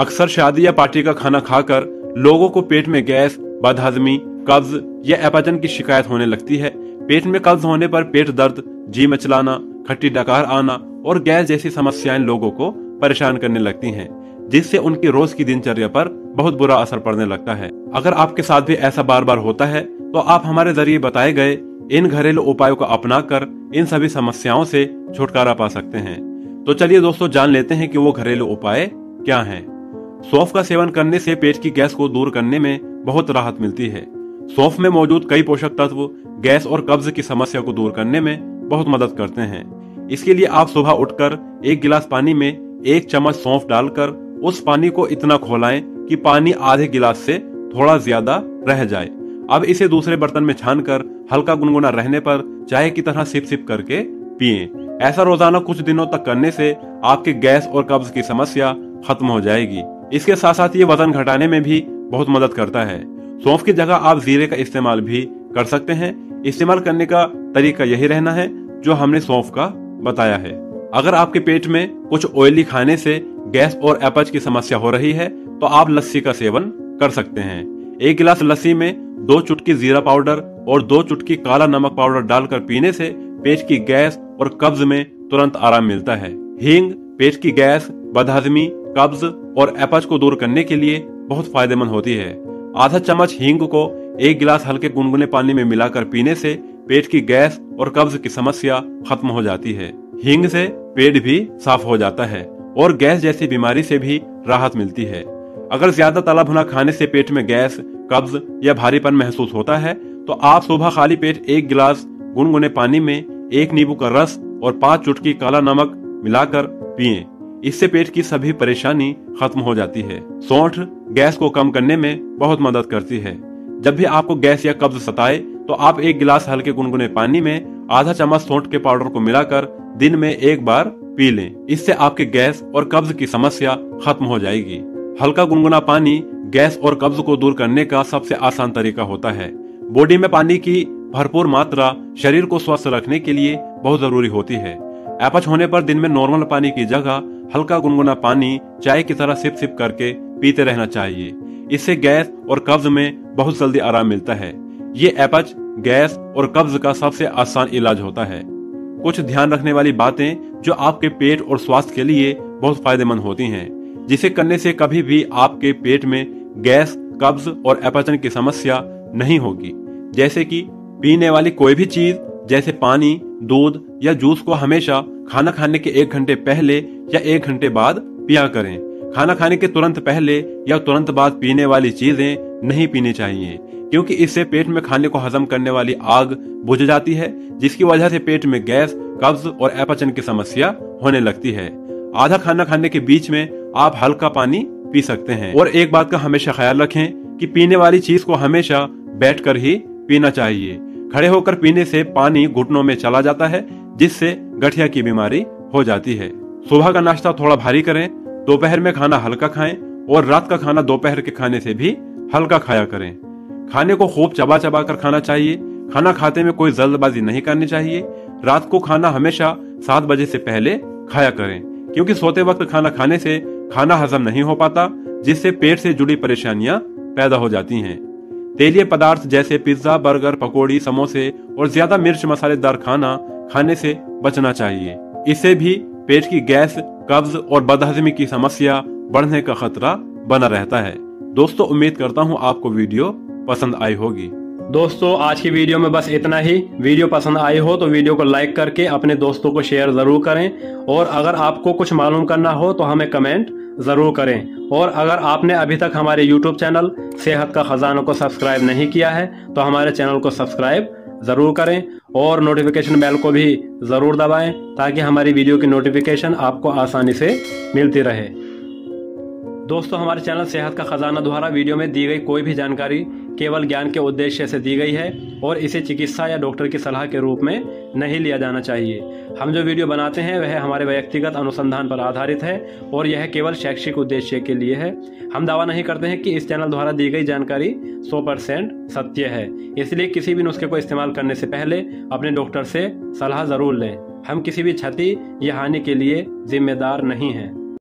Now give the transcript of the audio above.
अक्सर शादी या पार्टी का खाना खाकर लोगों को पेट में गैस, बदहजमी, कब्ज या एपाचन की शिकायत होने लगती है। पेट में कब्ज होने पर पेट दर्द, जी मचलाना, खट्टी डकार आना और गैस जैसी समस्याएँ लोगों को परेशान करने लगती हैं, जिससे उनकी रोज की दिनचर्या पर बहुत बुरा असर पड़ने लगता है। अगर आपके साथ भी ऐसा बार बार होता है तो आप हमारे ज़रिए बताए गए इन घरेलू उपायों को अपनाकर इन सभी समस्याओं से छुटकारा पा सकते हैं। तो चलिए दोस्तों जान लेते हैं कि वो घरेलू उपाय क्या हैं। सौंफ का सेवन करने से पेट की गैस को दूर करने में बहुत राहत मिलती है। सौंफ में मौजूद कई पोषक तत्व गैस और कब्ज की समस्या को दूर करने में बहुत मदद करते हैं। इसके लिए आप सुबह उठकर एक गिलास पानी में एक चम्मच सौंफ डालकर उस पानी को इतना खोलाएँ कि पानी आधे गिलास से थोड़ा ज़्यादा रह जाए। अब इसे दूसरे बर्तन में छान कर हल्का गुनगुना रहने पर चाय की तरह सिप सिप करके पिए। ऐसा रोज़ाना कुछ दिनों तक करने से आपके गैस और कब्ज की समस्या खत्म हो जाएगी। इसके साथ साथ ये वज़न घटाने में भी बहुत मदद करता है। सौंफ की जगह आप जीरे का इस्तेमाल भी कर सकते हैं। इस्तेमाल करने का तरीका यही रहना है, जो हमने सौंफ का बताया है। अगर आपके पेट में कुछ ऑयली खाने से गैस और एपच की समस्या हो रही है तो आप लस्सी का सेवन कर सकते हैं। एक गिलास लस्सी में दो चुटकी जीरा पाउडर और दो चुटकी काला नमक पाउडर डालकर पीने से पेट की गैस और कब्ज में तुरंत आराम मिलता है। हींग पेट की गैस, बदहजमी, कब्ज और एपच को दूर करने के लिए बहुत फ़ायदेमंद होती है। आधा चम्मच हींग को एक गिलास हल्के गुनगुने पानी में मिलाकर पीने से पेट की गैस और कब्ज की समस्या खत्म हो जाती है। हींग से पेट भी साफ़ हो जाता है और गैस जैसी बीमारी से भी राहत मिलती है। अगर ज़्यादा तला भुना खाने से पेट में गैस, कब्ज या भारीपन महसूस होता है तो आप सुबह खाली पेट एक गिलास गुनगुने पानी में एक नींबू का रस और पाँच चुटकी काला नमक मिलाकर पिए। इससे पेट की सभी परेशानी खत्म हो जाती है। सौंठ गैस को कम करने में बहुत मदद करती है। जब भी आपको गैस या कब्ज सताए तो आप एक गिलास हल्के गुनगुने पानी में आधा चम्मच सौंठ के पाउडर को मिलाकर दिन में एक बार पी लें। इससे आपके गैस और कब्ज की समस्या खत्म हो जाएगी। हल्का गुनगुना पानी गैस और कब्ज को दूर करने का सबसे आसान तरीका होता है। बॉडी में पानी की भरपूर मात्रा शरीर को स्वस्थ रखने के लिए बहुत ज़रूरी होती है। एपच होने पर दिन में नॉर्मल पानी की जगह हल्का गुनगुना पानी चाय की तरह सिप सिप करके पीते रहना चाहिए। इससे गैस और कब्ज में बहुत जल्दी आराम मिलता है। ये एपच गैस और कब्ज का सबसे आसान इलाज होता है। कुछ ध्यान रखने वाली बातें जो आपके पेट और स्वास्थ्य के लिए बहुत फ़ायदेमंद होती हैं, जिसे करने से कभी भी आपके पेट में गैस, कब्ज और अपचन की समस्या नहीं होगी। जैसे कि पीने वाली कोई भी चीज़, जैसे पानी, दूध या जूस को हमेशा खाना खाने के एक घंटे पहले या एक घंटे बाद पिया करें। खाना खाने के तुरंत पहले या तुरंत बाद पीने वाली चीज़ें नहीं पीनी चाहिए, क्योंकि इससे पेट में खाने को हजम करने वाली आग बुझ जाती है, जिसकी वजह से पेट में गैस, कब्ज और अपचन की समस्या होने लगती है। आधा खाना खाने के बीच में आप हल्का पानी पी सकते हैं। और एक बात का हमेशा ख्याल रखें कि पीने वाली चीज़ को हमेशा बैठकर ही पीना चाहिए। खड़े होकर पीने से पानी घुटनों में चला जाता है जिससे गठिया की बीमारी हो जाती है। सुबह का नाश्ता थोड़ा भारी करें, दोपहर में खाना हल्का खाएँ और रात का खाना दोपहर के खाने से भी हल्का खाया करें। खाने को खूब चबा चबा कर खाना चाहिए। खाना खाते में कोई जल्दबाजी नहीं करनी चाहिए। रात को खाना हमेशा सात बजे से पहले खाया करें, क्योंकि सोते वक्त खाना खाने से खाना हजम नहीं हो पाता, जिससे पेट से जुड़ी परेशानियाँ पैदा हो जाती हैं। तेलीय पदार्थ जैसे पिज्जा, बर्गर, पकौड़ी, समोसे और ज़्यादा मिर्च मसालेदार खाना खाने से बचना चाहिए। इससे भी पेट की गैस, कब्ज और बदहजमी की समस्या बढ़ने का खतरा बना रहता है। दोस्तों, उम्मीद करता हूँ आपको वीडियो पसंद आई होगी। दोस्तों, आज की वीडियो में बस इतना ही। वीडियो पसंद आई हो तो वीडियो को लाइक करके अपने दोस्तों को शेयर ज़रूर करें। और अगर आपको कुछ मालूम करना हो तो हमें कमेंट ज़रूर करें। और अगर आपने अभी तक हमारे यूट्यूब चैनल सेहत का ख़जाना को सब्सक्राइब नहीं किया है तो हमारे चैनल को सब्सक्राइब ज़रूर करें और नोटिफिकेशन बेल को भी ज़रूर दबाएँ ताकि हमारी वीडियो की नोटिफिकेशन आपको आसानी से मिलती रहे। दोस्तों, हमारे चैनल सेहत का खजाना द्वारा वीडियो में दी गई कोई भी जानकारी केवल ज्ञान के उद्देश्य से दी गई है और इसे चिकित्सा या डॉक्टर की सलाह के रूप में नहीं लिया जाना चाहिए। हम जो वीडियो बनाते हैं, वह हमारे व्यक्तिगत अनुसंधान पर आधारित है और यह केवल शैक्षिक उद्देश्य के लिए है। हम दावा नहीं करते हैं कि इस चैनल द्वारा दी गई जानकारी 100 परसेंट सत्य है। इसलिए किसी भी नुस्खे को इस्तेमाल करने से पहले अपने डॉक्टर से सलाह ज़रूर लें। हम किसी भी क्षति या हानि के लिए जिम्मेदार नहीं हैं।